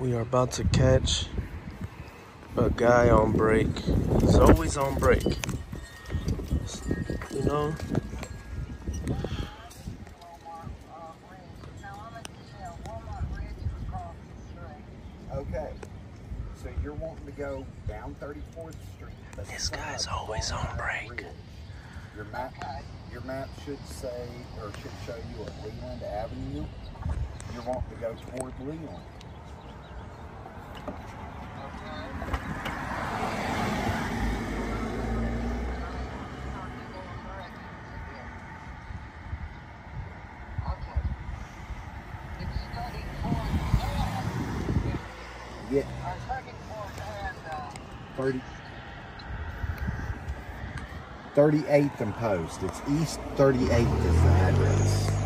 We are about to catch a guy on break. He's always on break. You know? Okay. So you're wanting to go down 34th Street. This guy's always on break. Your map, your map should say, or should show you at Leland Avenue. You're wanting to go toward Leland. Yeah. 30. 38th and Post. It's East 38th is the address.